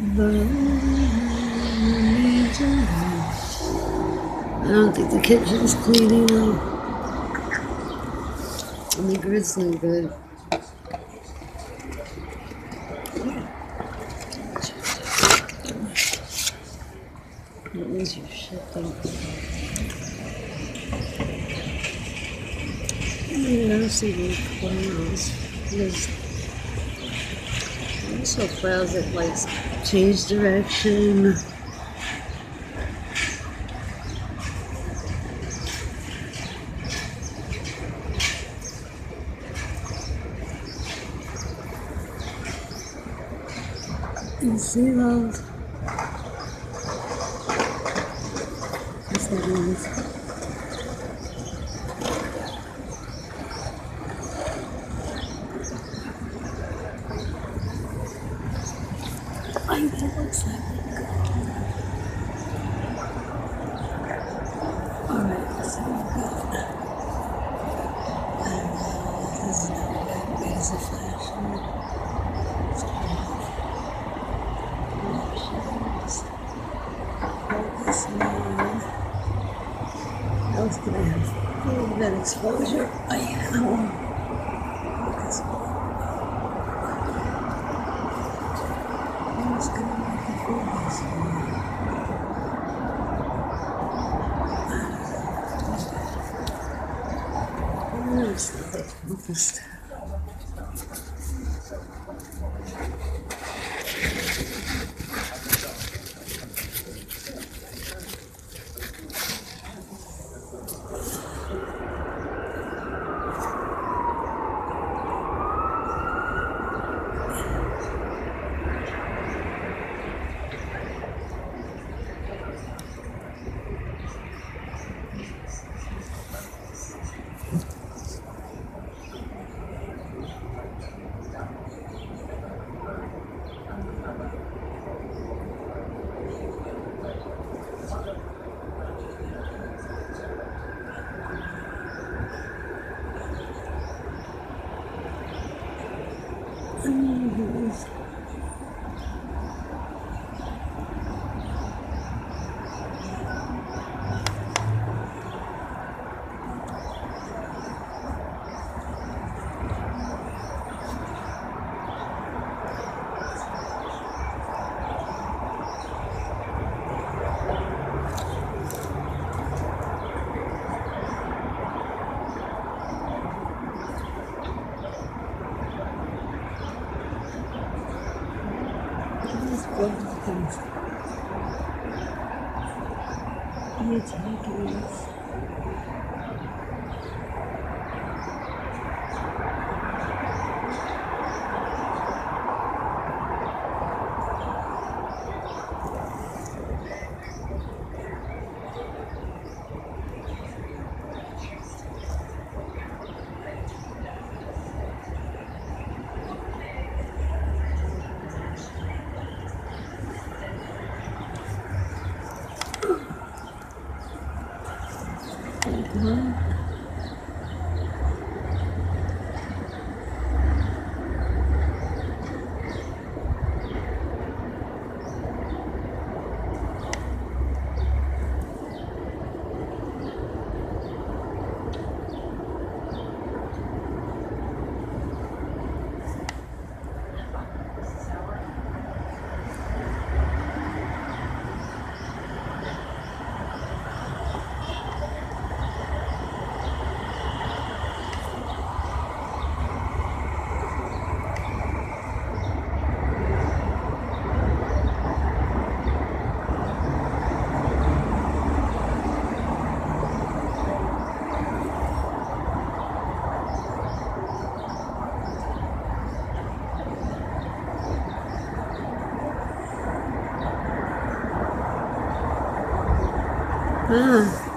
I don't think the kitchen's clean either. And the grid's no good. That means your shit though. I mean, don't see any clowns. There's also clouds that like change direction. You see those? What's that think it looks like Alright, let's see what we've got. Is not good. Wait, is it flashing? Let's turn it off. Options. Focus mode. I was gonna have a little bit exposure. I am. Focus Ну глупость. These buildings. You take 嗯嗯。